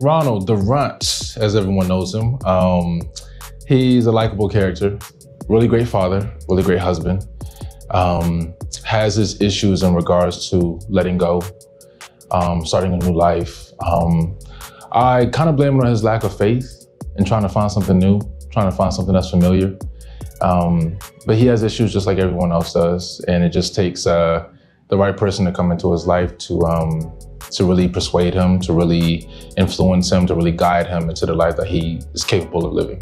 Ronald Durant, as everyone knows him, um, he's a likable character, really great father, really great husband. Um, has his issues in regards to letting go, um, starting a new life. Um, I kind of blame him on his lack of faith and trying to find something new, trying to find something that's familiar. Um, but he has issues just like everyone else does, and it just takes uh, the right person to come into his life to um, to really persuade him, to really influence him, to really guide him into the life that he is capable of living.